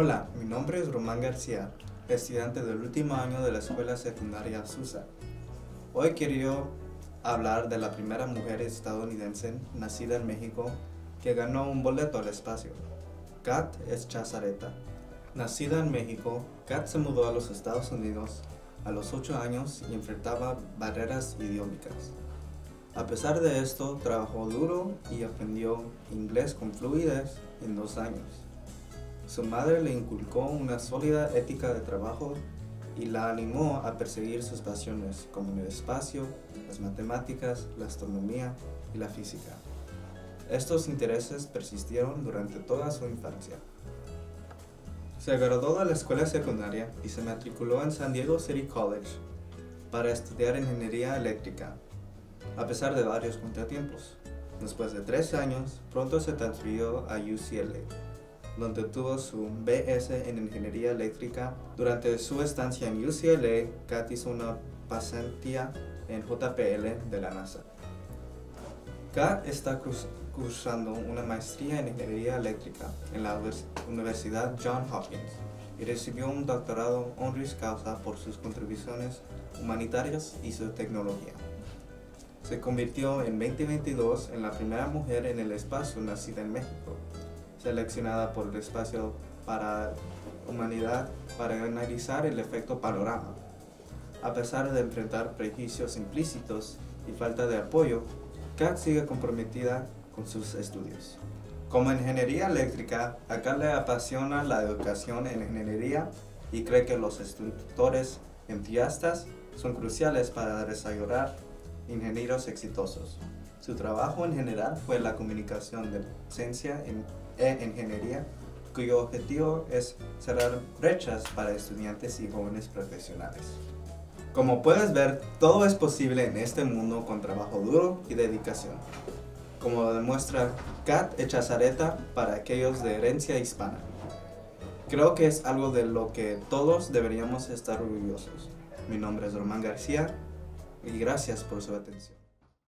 Hola, mi nombre es Román García, estudiante del último año de la escuela secundaria SUSA. Hoy quiero hablar de la primera mujer estadounidense nacida en México que ganó un boleto al espacio. Kat Chazareta. Nacida en México, Kat se mudó a los Estados Unidos a los 8 años y enfrentaba barreras idiómicas. A pesar de esto, trabajó duro y aprendió inglés con fluidez en dos años. Su madre le inculcó una sólida ética de trabajo y la animó a perseguir sus pasiones como el espacio, las matemáticas, la astronomía y la física. Estos intereses persistieron durante toda su infancia. Se graduó de la escuela secundaria y se matriculó en San Diego City College para estudiar ingeniería eléctrica, a pesar de varios contratiempos. Después de tres años, pronto se transfirió a UCLA donde tuvo su BS en Ingeniería Eléctrica. Durante su estancia en UCLA, Kat hizo una pasantía en JPL de la NASA. Kat está cursando una maestría en Ingeniería Eléctrica en la Universidad John Hopkins y recibió un doctorado honoris causa por sus contribuciones humanitarias y su tecnología. Se convirtió en 2022 en la primera mujer en el espacio nacida en México seleccionada por el espacio para humanidad para analizar el efecto panorama. A pesar de enfrentar prejuicios implícitos y falta de apoyo, Kat sigue comprometida con sus estudios. Como ingeniería eléctrica, acá le apasiona la educación en ingeniería y cree que los instructores entusiastas son cruciales para desarrollar ingenieros exitosos. Su trabajo en general fue la comunicación de ciencia e ingeniería, cuyo objetivo es cerrar brechas para estudiantes y jóvenes profesionales. Como puedes ver, todo es posible en este mundo con trabajo duro y dedicación, como lo demuestra Kat Echazareta para aquellos de herencia hispana. Creo que es algo de lo que todos deberíamos estar orgullosos. Mi nombre es Román García y gracias por su atención.